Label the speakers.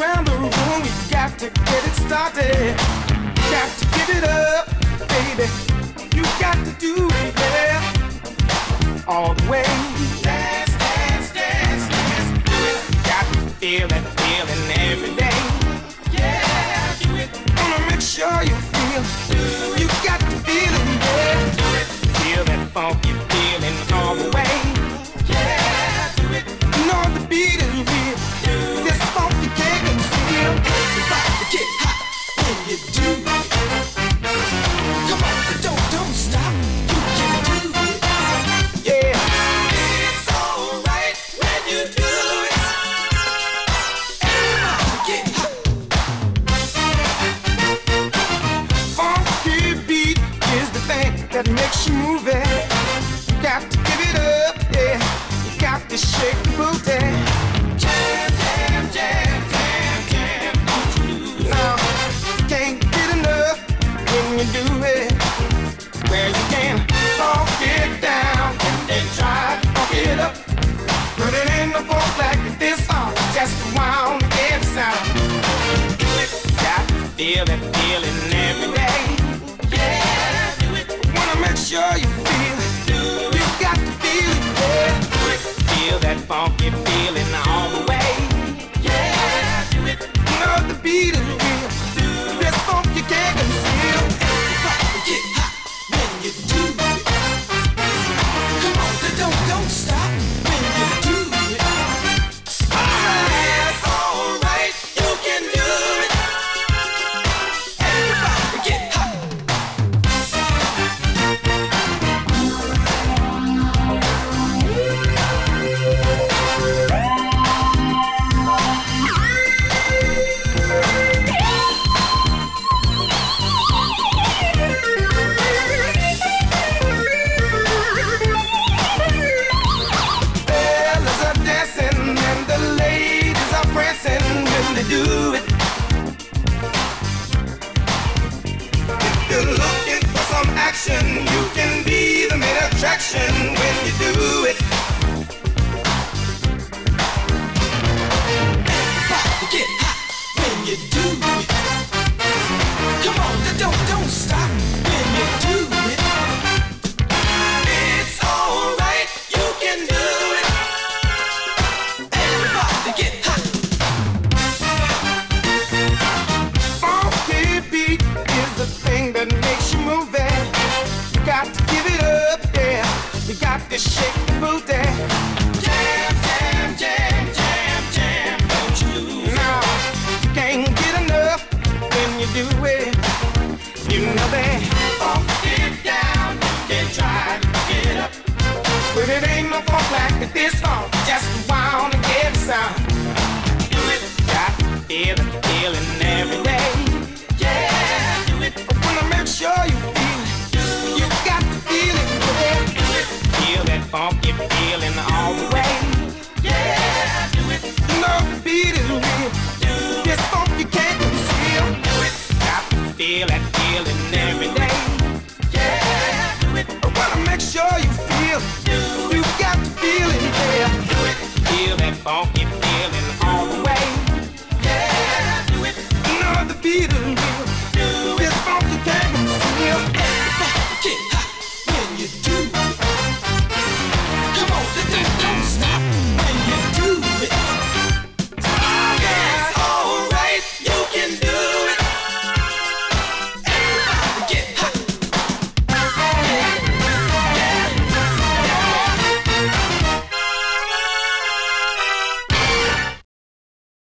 Speaker 1: around the room. You got to get it started. Got to give it up, baby. You got to do it, yeah. All the way. To shake the booty. Jam, jam, jam, jam, jam. Can't get enough when you do it. Where you can it down try it up. Put it in the like this song, just sound. Got to feel that feeling every day. Yeah, do it. Wanna make sure you feel that funky This song just wanna some, feeling, feeling every day. Yeah, do it. I wanna make sure you feel it. You got baby. Feel that funky feeling all the way. Yeah, do it. The beat is real. This funk you can't conceal. Do it. Got.